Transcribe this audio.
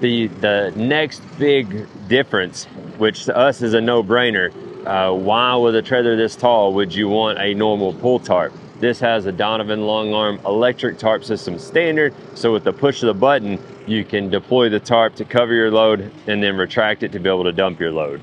The, the next big difference, which to us is a no-brainer, uh, why with a trailer this tall would you want a normal pull tarp? This has a Donovan long arm electric tarp system standard. So with the push of the button, you can deploy the tarp to cover your load and then retract it to be able to dump your load.